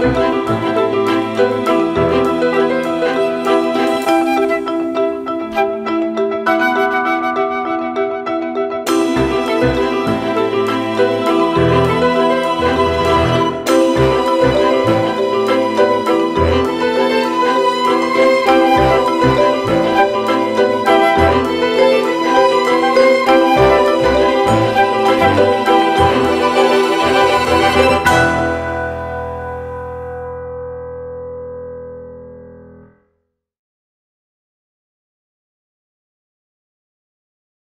Música